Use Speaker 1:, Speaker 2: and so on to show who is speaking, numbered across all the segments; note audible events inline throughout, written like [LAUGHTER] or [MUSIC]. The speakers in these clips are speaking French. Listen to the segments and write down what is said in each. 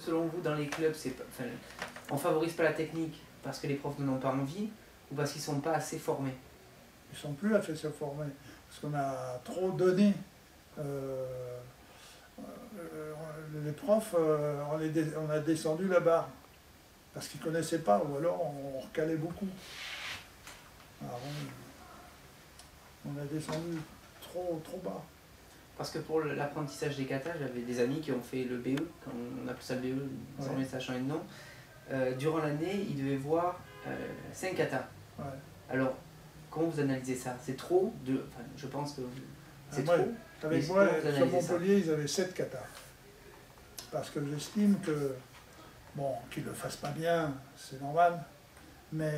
Speaker 1: Selon vous, dans les clubs, pas- enfin, on favorise pas la technique parce que les profs n'en ont pas envie ou parce qu'ils sont pas assez formés?
Speaker 2: Ils sont plus se former. Parce qu'on a trop donné. Euh, euh, les profs, euh, on, a descendu la barre. Parce qu'ils connaissaient pas, ou alors on recalait beaucoup. Alors, on, a descendu trop bas.
Speaker 1: Parce que pour l'apprentissage des katas, j'avais des amis qui ont fait le BE, quand on appelle ça le BE, désormais
Speaker 2: Ouais.
Speaker 1: changé de nom. Euh, durant l'année, ils devaient voir 5 katas.
Speaker 2: Ouais.
Speaker 1: Alors, comment vous analysez ça? C'est trop de... Enfin, je pense que c'est
Speaker 2: Ah,
Speaker 1: trop.
Speaker 2: Avec moi, sur Montpellier, ils avaient 7 katas. Parce que j'estime que, bon, qu'ils ne le fassent pas bien, c'est normal, mais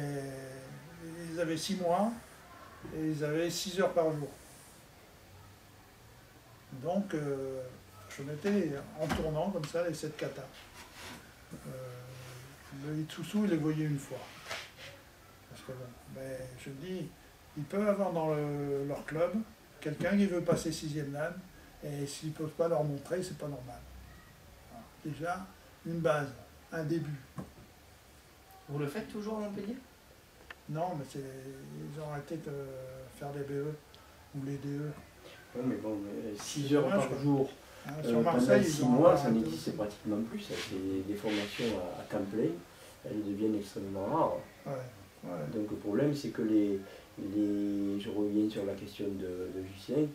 Speaker 2: ils avaient 6 mois et ils avaient 6 heures par jour. Donc, euh, je mettais en tournant comme ça les 7 katas. Euh, le Itsusu, il les voyait une fois. Parce que bon, mais je dis, ils peuvent avoir dans le- leur club quelqu'un qui veut passer sixième dan, et s'ils ne peuvent pas leur montrer, c'est pas normal. Déjà, une base, un début.
Speaker 1: Vous le faites toujours à Montpellier?
Speaker 2: Non, mais c'est, ils ont arrêté de faire les BE ou les DE.
Speaker 3: Mais bon, 6
Speaker 2: C'est
Speaker 3: heures par jour,
Speaker 2: Hein,
Speaker 3: euh,
Speaker 2: sur
Speaker 3: pendant
Speaker 2: Marseille,
Speaker 3: 6
Speaker 2: ils ont
Speaker 3: mois, ça n'existe pratiquement plus. Ça, C'est des formations à, temps plein, elles deviennent extrêmement rares.
Speaker 2: Ouais, ouais.
Speaker 3: Donc le problème, c'est que les, les, je reviens sur la question de, de Lucien,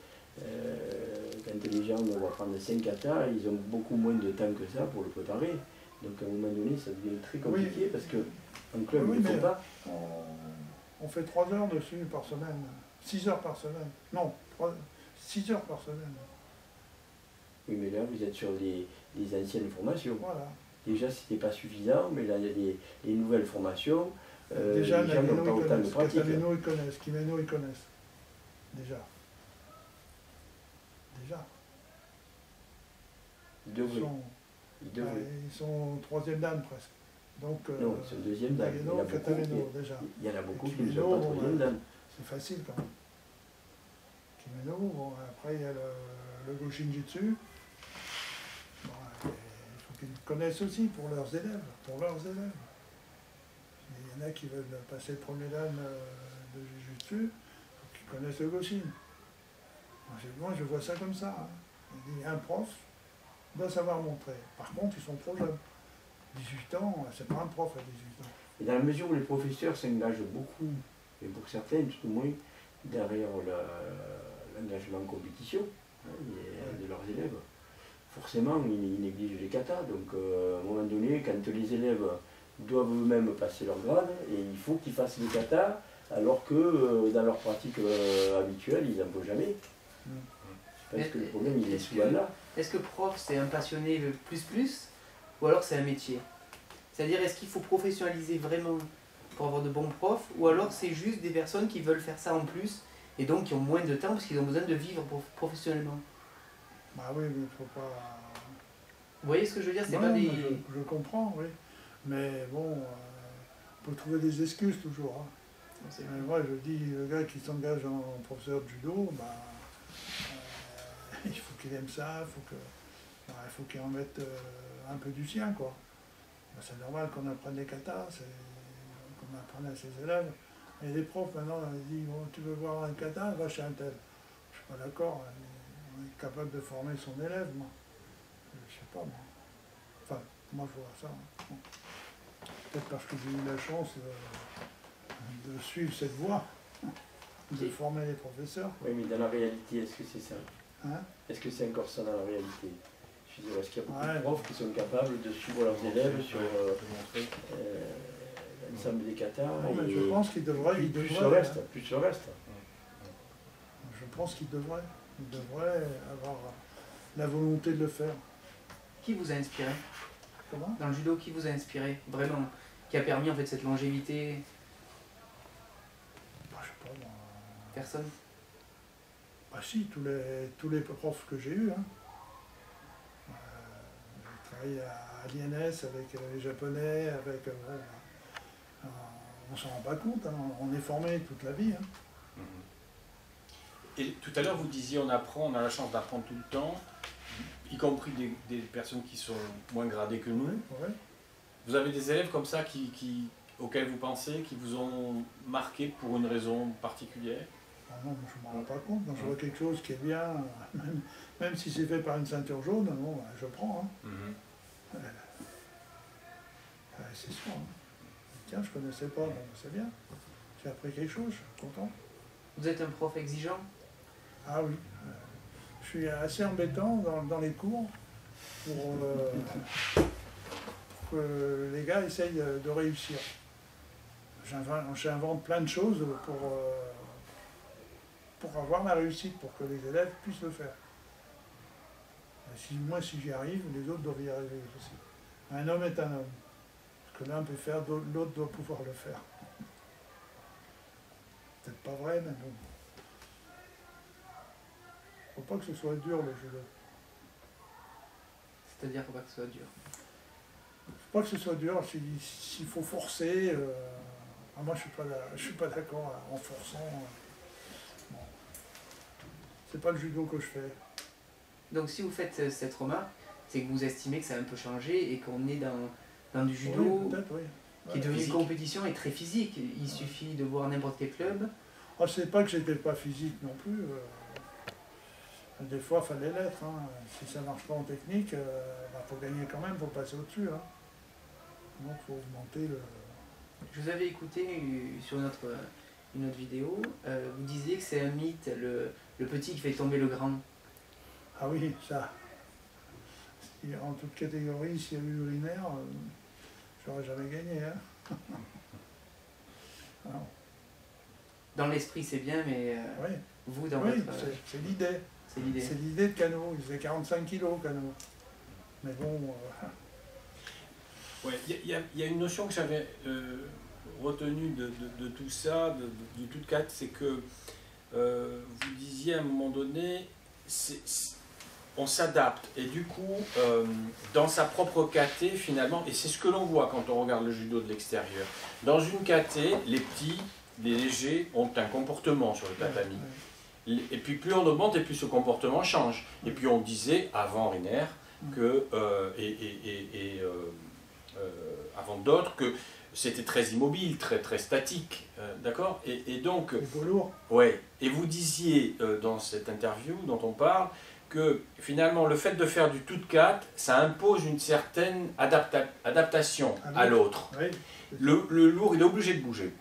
Speaker 3: euh, quand les gens vont apprendre 5 katas, ils ont beaucoup moins de temps que ça pour le préparer. Donc à un moment donné, ça devient très compliqué
Speaker 2: Oui.
Speaker 3: parce que en club,
Speaker 2: Oui,
Speaker 3: ne font pas.
Speaker 2: On, on fait 3 heures dessus par semaine. 6 heures par semaine. Non, 6 heures par semaine.
Speaker 3: Oui, mais là, vous êtes sur les, les anciennes formations.
Speaker 2: Voilà.
Speaker 3: Déjà, c'était pas suffisant, mais là, il y a les, les nouvelles formations. Euh,
Speaker 2: Déjà,
Speaker 3: les gens n'ont pas autant de pratique.
Speaker 2: Ils connaissent. Kimeno, ils connaissent. Déjà. Déjà.
Speaker 3: Ils
Speaker 2: Ils sont,
Speaker 3: Ils
Speaker 2: ils sont troisième dan presque. Donc, euh,
Speaker 3: Non, c'est le deuxième dan. Il y en a beaucoup,
Speaker 2: déjà.
Speaker 3: il y en a beaucoup qui ne sont pas troisième dan.
Speaker 2: C'est facile quand même. Kimeno, bon, après il y a le, le Goshinjitsu. Bon, il faut qu'ils connaissent aussi pour leurs élèves, pour leurs élèves. Il y en a qui veulent passer le premier dan euh, de Jujutsu, il faut qu'ils connaissent le Goshin. Moi je, vois ça comme ça. hein. Un prof doit savoir montrer. Par contre, ils sont trop jeunes. 18 ans, c'est pas un prof à 18 ans.
Speaker 3: Et dans la mesure où les professeurs s'engagent beaucoup, et pour certains tout au moins, derrière la- l'engagement en compétition hein, et- de leurs élèves, forcément ils, ils négligent les katas. Donc euh, à un moment donné, quand les élèves doivent eux-mêmes passer leur grade, et il faut qu'ils fassent les katas, alors que euh, dans leur pratique euh, habituelle, ils n'en font jamais.
Speaker 2: Mm.
Speaker 3: Je pense que le problème il est
Speaker 1: Est-ce
Speaker 3: souvent là.
Speaker 1: Est-ce que prof c'est un passionné plus plus ou alors c'est un métier? C'est-à-dire est-ce qu'il faut professionnaliser vraiment pour avoir de bons profs ou alors c'est juste des personnes qui veulent faire ça en plus et donc qui ont moins de temps parce qu'ils ont besoin de vivre prof- professionnellement
Speaker 2: Bah oui, mais il faut pas.
Speaker 1: Vous voyez ce que je veux dire? C'est pas des...
Speaker 2: je, je comprends, oui. Mais bon, euh, on peut trouver des excuses toujours. hein. Mais moi, je dis, le gars qui s'engage en professeur de judo, bah, euh, [LAUGHS] il faut qu'il aime ça, il faut que, bah, il faut qu'il en mette euh, un peu du sien, quoi. Bah, c'est normal qu'on apprenne les katas, qu'on apprenne à ses élèves. Et les profs, maintenant, ils disent, Bon, tu veux voir un kata, va chez un tel. Je suis pas d'accord, on est capable de former son élève, moi. Je sais pas, moi. Enfin, moi, je vois ça. hein. Bon. Peut-être parce que j'ai eu la chance de, de suivre cette voie, [LAUGHS] de former les professeurs.
Speaker 3: Oui, mais dans la réalité, est-ce que c'est ça?
Speaker 2: Hein?
Speaker 3: Est-ce que c'est encore ça dans la réalité? Je veux dire, est-ce qu'il y a beaucoup
Speaker 2: Ouais.
Speaker 3: de profs qui sont capables de suivre leurs élèves sur euh, euh, et
Speaker 2: je pense qu'il devrait,
Speaker 3: plus,
Speaker 2: il
Speaker 3: plus
Speaker 2: devrait,
Speaker 3: le reste,
Speaker 2: hein.
Speaker 3: plus le reste.
Speaker 2: Je pense qu'il devrait. Il devrait avoir la volonté de le faire.
Speaker 1: Qui vous a inspiré?
Speaker 2: Comment?
Speaker 1: Dans le judo, qui vous a inspiré Vraiment Qui a permis en fait cette longévité?
Speaker 2: Bah, Je sais pas, moi.
Speaker 1: Personne?
Speaker 2: Bah si, tous les, tous les profs que j'ai eus. Hein. Euh, j'ai travaillé à l'INS avec euh, les Japonais, avec... euh, euh, on s'en rend pas compte, hein. on est formé toute la vie. hein.
Speaker 4: Et tout à l'heure, vous disiez on apprend, on a la chance d'apprendre tout le temps. y compris des, des personnes qui sont moins gradées que nous.
Speaker 2: Ouais.
Speaker 4: Vous avez des élèves comme ça qui, qui, auxquels vous pensez, qui vous ont marqué pour une raison particulière?
Speaker 2: Ah non, je ne m'en rends pas compte. Quand je vois quelque chose qui est bien, même, même si c'est fait par une ceinture jaune, bon, je prends. hein.
Speaker 4: Mhm.
Speaker 2: Ouais, c'est sûr. hein. Tiens, je connaissais pas, bon, c'est bien. J'ai appris quelque chose, je suis content.
Speaker 1: Vous êtes un prof exigeant?
Speaker 2: Ah oui. euh, Je suis assez embêtant dans, dans les cours pour, euh, pour que les gars essayent de, de réussir. J'invente plein de choses pour, euh, pour avoir la réussite, pour que les élèves puissent le faire. Et si, moi, si j'y arrive, les autres doivent y arriver aussi. Un homme est un homme. Que l'un peut faire, l'autre doit pouvoir le faire. Peut-être pas vrai, mais bon. Faut pas que ce soit dur le judo.
Speaker 1: C'est-à-dire faut pas que ce soit dur.
Speaker 2: Faut pas que ce soit dur, s'il faut forcer. euh, ah, moi je suis pas je suis pas d'accord euh, en forçant. euh, bon. C'est pas le judo que je fais.
Speaker 1: Donc si vous faites euh, cette remarque, c'est que vous estimez que ça a un peu changé et qu'on est dans, dans du judo
Speaker 2: oui.
Speaker 1: qui est devenu compétition et très physique. Il suffit de voir n'importe quel club.
Speaker 2: Ah, c'est pas que j'étais pas physique non plus. euh, Des fois, il fallait l'être. hein. Si ça marche pas en technique, il faut gagner quand même, faut passer au-dessus. Hein. Donc, faut augmenter le.
Speaker 1: Je vous avais écouté euh, sur notre, euh, une autre vidéo, euh, vous disiez que c'est un mythe, le, le petit qui fait tomber le grand.
Speaker 2: Ah oui, ça. En toute catégorie, s'il y avait eu urinaire, euh, j'aurais jamais gagné. Hein. [LAUGHS] Alors,
Speaker 1: Dans l'esprit c'est bien, mais euh,
Speaker 2: oui,
Speaker 1: vous dans
Speaker 2: oui,
Speaker 1: votre... euh,
Speaker 2: c'est- l'idée.
Speaker 1: c'est l'idée.
Speaker 2: C'est l'idée de Cano. Il faisait 45 kilos, Cano. Mais bon, euh, [LAUGHS]
Speaker 4: Ouais, il y, a- y y une notion que j'avais euh, retenue de, de- de tout ça, de, de- du tout de quatre, c'est que euh, vous disiez à un moment donné, c'est- c'est- on s'adapte. Et du coup, euh, dans sa propre KT, finalement, et c'est ce que l'on voit quand on regarde le judo de l'extérieur, dans une KT, les petits, les légers ont un comportement sur le tatami. Et puis plus on augmente et plus ce comportement change. Et puis on disait avant Riner que euh, et, et- et- euh, avant d'autres que c'était très immobile, très très statique, euh, d'accord? Et, et donc
Speaker 2: lourds.
Speaker 4: ouais. Et vous disiez euh, dans cette interview dont on parle que finalement le fait de faire du tout de 4, ça impose une certaine adapta- adaptation
Speaker 2: À
Speaker 4: à l'autre.
Speaker 2: Oui.
Speaker 4: Le, le lourd, il est obligé de bouger.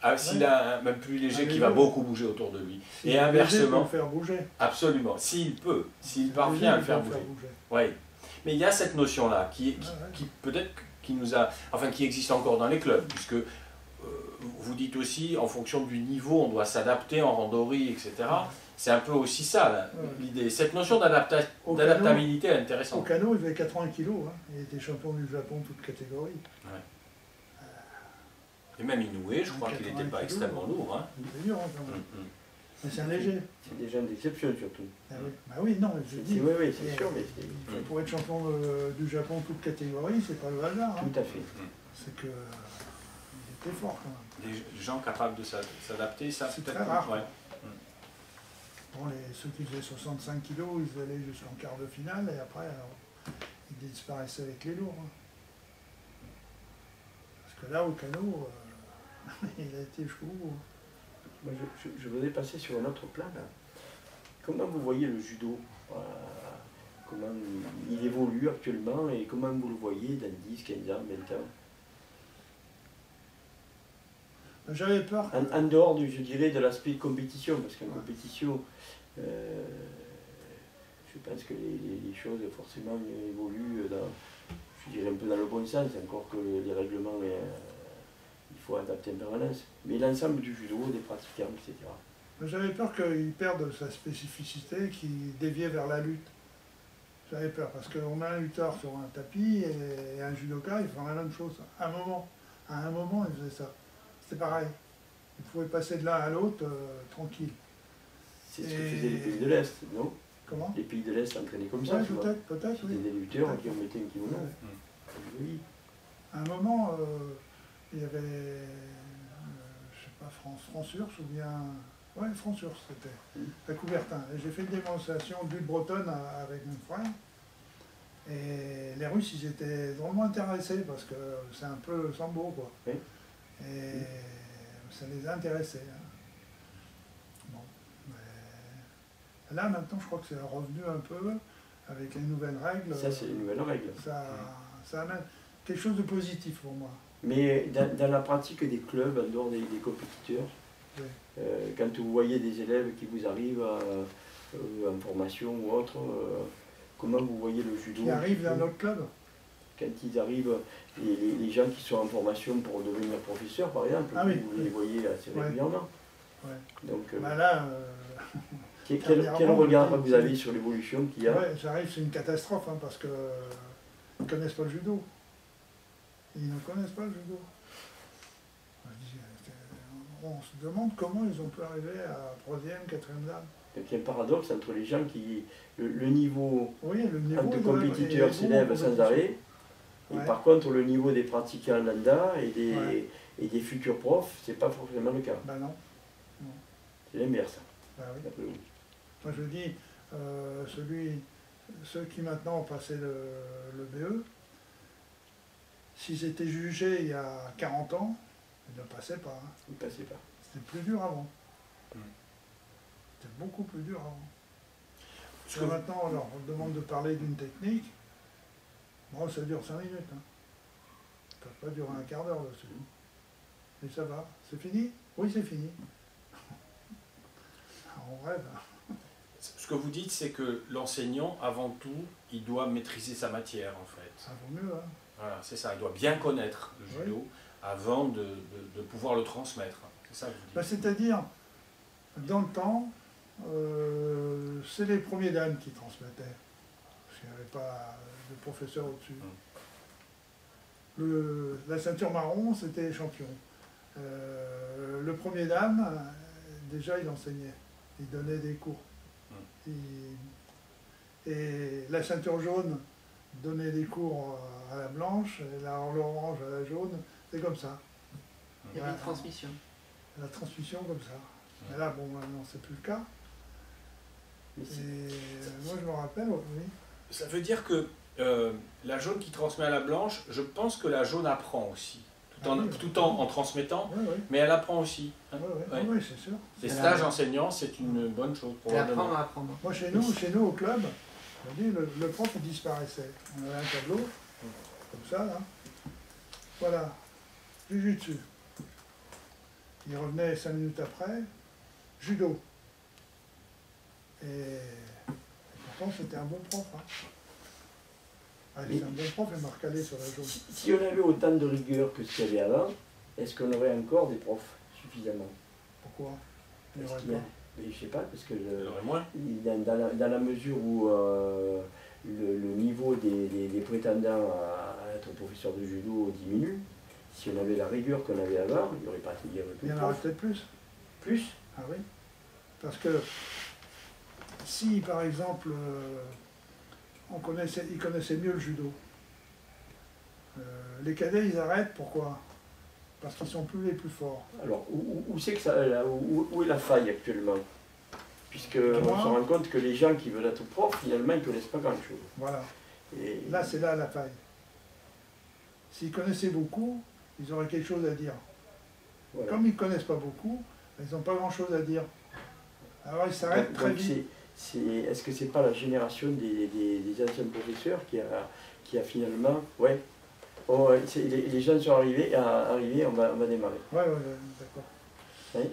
Speaker 4: Ah, S'il a un même plus léger
Speaker 2: Ah,
Speaker 4: qui va beaucoup bouger autour de lui. Et inversement.
Speaker 2: le faire bouger.
Speaker 4: Absolument, s'il peut, s'il parvient à le faire bouger. Oui. Mais il y a cette notion-là qui, qui peut-être qui nous a, enfin qui existe encore dans les clubs, puisque euh, vous dites aussi en fonction du niveau, on doit s'adapter en randori, etc. C'est un peu aussi ça l'idée. Cette notion d'adaptabilité est
Speaker 2: Au
Speaker 4: intéressante.
Speaker 2: canot, il faisait 80 kilos. Hein. Il était champion du Japon, toute catégorie.
Speaker 4: Et même Inoue, je crois qu'il
Speaker 2: 80
Speaker 4: n'était pas
Speaker 2: kilos.
Speaker 4: extrêmement lourd. Hein.
Speaker 2: C'est dur, hein, quand
Speaker 4: Mm,
Speaker 2: même.
Speaker 4: mm.
Speaker 2: Mais c'est un léger.
Speaker 3: C'est des gens d'exception surtout.
Speaker 2: Ah oui. Bah oui, non, je dis.
Speaker 3: Oui, oui, c'est sûr, mais c'est
Speaker 2: Pour être champion euh, du Japon, toute catégorie, c'est pas le hasard. hein.
Speaker 3: tout à fait.
Speaker 2: C'est que. Il était fort quand même.
Speaker 4: Des gens capables de s'a- s'adapter, ça
Speaker 2: C'est très rare.
Speaker 4: ouais.
Speaker 2: Ceux qui faisaient 65 kilos, ils allaient jusqu'en quart de finale et après, ils disparaissaient avec les lourds. hein. Parce que là, au canot, euh, [LAUGHS] il a été jusqu'au bout. hein.
Speaker 3: Je, je- voudrais passer sur un autre plan. là. Comment vous voyez le judo euh, Comment il évolue actuellement et comment vous le voyez dans 10, 15 ans, 20 ans?
Speaker 2: J'avais peur.
Speaker 3: en, en dehors, du, je dirais, de l'aspect compétition, parce qu'en
Speaker 2: Ouais.
Speaker 3: compétition, euh, je pense que les, choses forcément évoluent dans, je dirais un peu dans le bon sens, encore que les règlements, euh, il faut adapter en permanence. Mais l'ensemble du judo, des pratiquants, etc.
Speaker 2: J'avais peur qu'il perde sa spécificité, qu'il déviait vers la lutte. J'avais peur, parce qu'on met un lutteur sur un tapis et un judoka, il fait la même chose. À un moment, à un moment, il faisait ça. C'était pareil. Il pouvait passer de l'un à l'autre euh, tranquille.
Speaker 3: C'est ce que faisaient les pays de l'Est, non?
Speaker 2: Comment?
Speaker 3: Les pays de l'Est s'entraînaient comme ça,
Speaker 2: Ouais,
Speaker 3: vois.
Speaker 2: peut-être, peut-être, oui.
Speaker 3: Des lutteurs qui ont mis un kimono.
Speaker 2: Ouais.
Speaker 3: Oui.
Speaker 2: À un moment, euh, il y avait, euh, je sais pas, France, France Urs ou bien, Ouais, Francs-sur, c'était.
Speaker 3: Mm.
Speaker 2: À Coubertin. Et j'ai fait une démonstration d'huile bretonne avec mon frère. Et les Russes, ils étaient drôlement intéressés parce que c'est un peu sambo, quoi.
Speaker 3: Oui.
Speaker 2: Et ça les a intéressés. hein. Bon. Mais là, maintenant, je crois que c'est revenu un peu avec les nouvelles règles.
Speaker 3: Ça, c'est une nouvelle règle.
Speaker 2: Ça, ça amène quelque chose de positif pour moi.
Speaker 3: Mais dans, dans la pratique des clubs, en dehors des, des compétiteurs,
Speaker 2: Oui.
Speaker 3: euh, quand vous voyez des élèves qui vous arrivent à- euh, en formation ou autre, euh, comment vous voyez le judo?
Speaker 2: Qui arrive dans notre club.
Speaker 3: Quand ils arrivent, les, les- les gens qui sont en formation pour devenir professeurs, par exemple,
Speaker 2: Ah oui,
Speaker 3: vous les voyez assez régulièrement.
Speaker 2: Ouais.
Speaker 3: Donc, euh,
Speaker 2: Bah là, euh, [LAUGHS]
Speaker 3: quel, quel- regard vous avez sur l'évolution qu'il y a
Speaker 2: ouais, j'arrive, c'est une catastrophe hein, parce que euh, ils ne connaissent pas le judo. Ils ne connaissent pas le judo. On se demande comment ils ont pu arriver à troisième, quatrième dame.
Speaker 3: Il y a un paradoxe entre les gens qui. Le, le niveau
Speaker 2: Oui, le niveau
Speaker 3: de
Speaker 2: est-
Speaker 3: compétiteurs s'élève sans arrêt, et par contre le niveau des pratiquants lambda et des,
Speaker 2: Ouais.
Speaker 3: et des futurs profs, c'est pas forcément le cas.
Speaker 2: Bah non,
Speaker 3: C'est l'inverse,
Speaker 2: bah oui. Moi je dis, euh, celui, ceux qui maintenant ont passé le, le BE, s'ils étaient jugés il y a 40 ans, ils ne passaient pas. hein.
Speaker 3: Vous ne passez pas.
Speaker 2: C'était plus dur avant.
Speaker 4: Mm.
Speaker 2: C'était beaucoup plus dur avant.
Speaker 4: Ce
Speaker 2: Parce que
Speaker 4: que-
Speaker 2: maintenant, on leur demande de parler d'une technique. Bon, ça dure 5 minutes. Hein. Ça peut pas durer un quart d'heure dessus. Et ça va. C'est fini? Oui, c'est fini. [LAUGHS] On rêve. hein.
Speaker 4: Ce que vous dites, c'est que l'enseignant, avant tout, il doit maîtriser sa matière, en fait.
Speaker 2: Ça vaut mieux. Hein.
Speaker 4: Voilà, c'est ça. Il doit bien connaître le
Speaker 2: Oui.
Speaker 4: judo avant de, de- de pouvoir le transmettre. C'est ça que vous
Speaker 2: Bah,
Speaker 4: dites.
Speaker 2: C'est-à-dire, dans le temps, euh, c'est les premiers dames qui transmettaient. Parce qu'il n'y avait pas de professeur au-dessus. Le- la ceinture marron, c'était les champions. Euh, le premier dame, déjà, il enseignait. Il donnait des cours. Il- et la ceinture jaune donnait des cours à la blanche, et la l'orange à la jaune. C'est comme ça.
Speaker 1: Il y avait une transmission.
Speaker 2: La transmission comme ça. Mais là, bon, maintenant, c'est plus le cas.
Speaker 3: Mais
Speaker 2: Et
Speaker 3: c'est-
Speaker 2: moi, je me rappelle, oui.
Speaker 4: Ça veut dire que euh, la jaune qui transmet à la blanche, je pense que la jaune apprend aussi. Tout en,
Speaker 2: Ah oui.
Speaker 4: tout en, en transmettant,
Speaker 2: Oui, oui,
Speaker 4: mais elle apprend aussi. hein.
Speaker 2: oui, oui,
Speaker 4: Ouais.
Speaker 2: oui, c'est sûr.
Speaker 4: Les
Speaker 1: Elle
Speaker 4: stages
Speaker 1: a-
Speaker 4: enseignants, c'est une bonne chose,
Speaker 1: Et apprendre
Speaker 4: probablement.
Speaker 1: à apprendre.
Speaker 2: Moi, chez nous, chez nous au club, le, le prof il disparaissait. On avait un tableau, comme ça, là. Voilà, jujutsu. Il revenait cinq minutes après, judo. Et, et c'était un bon prof. Hein. Ah, c'est un bon prof, il m'a recalé sur la jaune.
Speaker 3: Si, si on avait autant de rigueur que ce qu'il y avait avant, est-ce qu'on aurait encore des profs suffisamment?
Speaker 2: Pourquoi? Il y
Speaker 3: Parce
Speaker 2: aurait
Speaker 3: qu'il y a-
Speaker 2: pas.
Speaker 3: mais Je sais pas, parce que
Speaker 4: Il y
Speaker 3: le-
Speaker 4: moins.
Speaker 3: dans, dans la, dans la mesure où euh, le, le niveau des, des- des prétendants à, à être professeur de judo diminue, si on avait la rigueur qu'on avait avant, il n'y aurait pas il y plus
Speaker 2: Il y en aurait peut-être plus.
Speaker 3: Plus?
Speaker 2: Ah oui Parce que si, par exemple, euh, on connaissait, ils connaissaient mieux le judo, euh, les cadets, ils arrêtent, pourquoi? Parce qu'ils sont plus les plus forts.
Speaker 3: Alors, où, où- où c'est que ça, là, où, où est la faille actuellement? Puisque on se rend compte que les gens qui veulent être profs, finalement, ils ne connaissent pas grand-chose.
Speaker 2: Voilà.
Speaker 3: Et
Speaker 2: Là, c'est là la faille. S'ils connaissaient beaucoup, ils auraient quelque chose à dire.
Speaker 3: voilà.
Speaker 2: Comme ils ne connaissent pas beaucoup, ils n'ont pas grand-chose à dire. Alors ils s'arrêtent très vite.
Speaker 3: Est-ce que c'est pas la génération des, des- des anciens professeurs qui a, qui a finalement... Ouais, Oh, les, les jeunes sont arrivés, à- arrivés on, va, on va démarrer.
Speaker 2: Ouais, ouais, ouais, d'accord.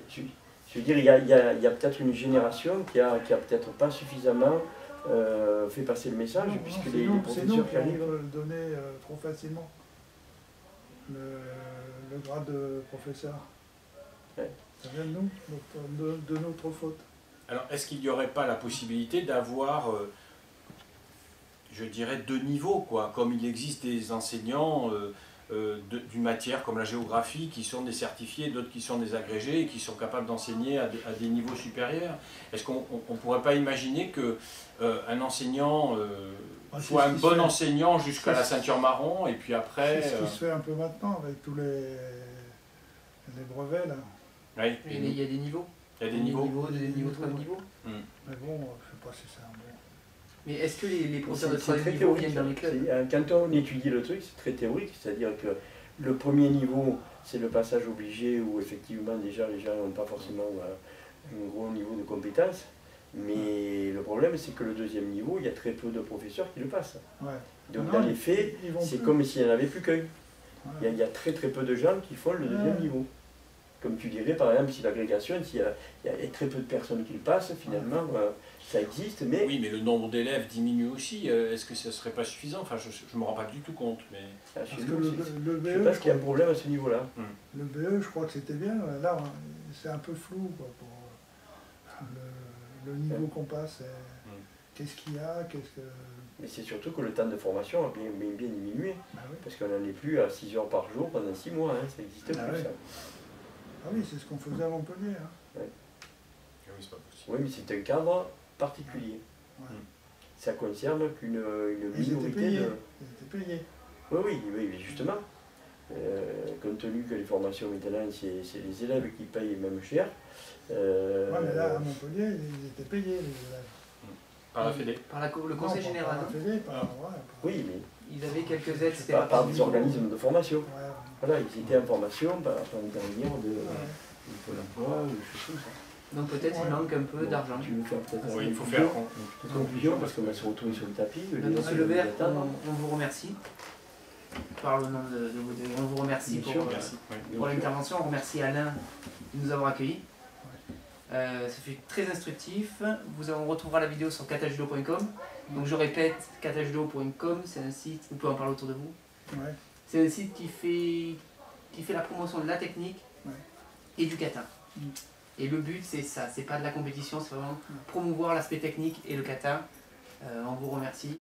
Speaker 3: Je, je veux dire, il y a, il y a- il y a peut-être une génération qui a, qui a peut-être pas suffisamment euh, fait passer le message,
Speaker 2: Non,
Speaker 3: puisque
Speaker 2: non,
Speaker 3: les, professeurs
Speaker 2: qui
Speaker 3: arrivent...
Speaker 2: le donné euh, trop facilement. Le, le grade de professeur.
Speaker 3: Ouais.
Speaker 2: Ça vient de nous, de notre faute.
Speaker 4: Alors, est-ce qu'il n'y aurait pas la possibilité d'avoir, euh, je dirais, deux niveaux, quoi, comme il existe des enseignants euh, euh, de- d'une matière comme la géographie qui sont des certifiés, d'autres qui sont des agrégés et qui sont capables d'enseigner à, des- à des niveaux supérieurs? Est-ce qu'on ne pourrait pas imaginer que euh, un enseignant euh,
Speaker 2: Ah,
Speaker 4: soit un bon
Speaker 2: fait.
Speaker 4: enseignant jusqu'à
Speaker 2: C'est
Speaker 4: la
Speaker 2: ce-
Speaker 4: ceinture marron et puis après...
Speaker 2: C'est ce qui se fait un peu maintenant avec tous les, les brevets là.
Speaker 1: Et Il y a des niveaux?
Speaker 4: Il y a des niveaux.
Speaker 1: niveau, deuxième niveau, troisième niveau.
Speaker 2: Mais bon, je sais pas si c'est un bon.
Speaker 1: Mais est-ce que les, les professeurs de
Speaker 3: très
Speaker 1: troisième niveau viennent
Speaker 3: théorique.
Speaker 1: dans les clubs
Speaker 3: C'est- euh, Quand on étudie le truc, c'est très théorique, c'est-à-dire que le premier niveau, c'est le passage obligé où effectivement déjà les gens n'ont pas forcément euh, un gros niveau de compétence. Mais le problème, c'est que le deuxième niveau, il y a très peu de professeurs qui le passent.
Speaker 2: Ouais.
Speaker 3: Donc
Speaker 2: Non,
Speaker 3: dans les faits, c'est comme s'il n'y en avait plus qu'un.
Speaker 2: Ouais.
Speaker 3: Il y, a, il y a très très peu de gens qui font le deuxième
Speaker 2: Ouais.
Speaker 3: niveau. Comme tu dirais, par exemple, si l'agrégation, s'il y a, il y a très peu de personnes qui le passent, finalement, euh, ça existe, mais
Speaker 4: Oui, mais le nombre d'élèves diminue aussi. Euh, Est-ce que ça serait pas suffisant? Enfin, je ne me rends pas du tout compte. Mais...
Speaker 3: ah,
Speaker 2: Parce que le, BE,
Speaker 3: qu'il y a un problème à ce niveau-là.
Speaker 2: le BE, je crois que c'était bien. Là, c'est un peu flou quoi, pour euh, le, le niveau qu'on passe. et Qu'est-ce qu'il y a Qu'est-ce que.
Speaker 3: Mais c'est surtout que le temps de formation a bien, bien, bien diminué,
Speaker 2: Bah oui.
Speaker 3: parce qu'on n'en est plus à 6 heures par jour pendant 6 mois, hein, ça n'existe
Speaker 2: Ah
Speaker 3: plus ça.
Speaker 2: Ah oui, c'est ce qu'on faisait à Montpellier. hein.
Speaker 4: Ah oui, c'est pas possible.
Speaker 3: Oui, mais c'est un cadre particulier.
Speaker 2: Ouais.
Speaker 3: Ça concerne qu'une une
Speaker 2: Ils étaient
Speaker 3: minorité
Speaker 2: payés.
Speaker 3: de...
Speaker 2: Ils étaient payés.
Speaker 3: Oui, oui, oui, mais justement, euh, compte tenu que les formations maintenant, c'est c'est les élèves qui payent même cher. euh,
Speaker 2: Ouais, mais là, à Montpellier, ils étaient payés, les élèves.
Speaker 4: Par la Fédé.
Speaker 1: Par la co- le conseil général. Hein.
Speaker 2: la Fédé, pas- ouais, pas-
Speaker 3: oui, mais
Speaker 1: Ils avaient quelques aides, c'était
Speaker 3: pas par
Speaker 1: partie
Speaker 3: des organismes de formation.
Speaker 2: Ouais,
Speaker 3: Voilà, ils étaient en formation par, par l'intermédiaire de, Pôle emploi choses comme ça.
Speaker 1: Donc peut-être il manque un peu
Speaker 3: Bon,
Speaker 1: d'argent.
Speaker 3: Tu veux faire peut-être
Speaker 4: Oui, il faut faire.
Speaker 3: Une conclusion parce qu'on va se retrouver sur le tapis.
Speaker 1: Monsieur
Speaker 3: nous
Speaker 1: on, vous remercie. Par le nom de, de vous deux. On vous remercie
Speaker 3: Bien
Speaker 1: pour, euh, l'intervention. On remercie Alain de nous avoir accueillis. Euh, ça fut très instructif. Vous on retrouvera la vidéo sur katajudo.com. Donc je répète, katajudo.com, c'est un site, vous pouvez en parler autour de vous.
Speaker 2: Ouais.
Speaker 1: C'est un site qui fait, qui fait la promotion de la technique
Speaker 2: Ouais.
Speaker 1: et du kata.
Speaker 2: Mm.
Speaker 1: Et le but c'est ça, c'est pas de la compétition, c'est vraiment promouvoir l'aspect technique et le kata. Euh, on vous remercie.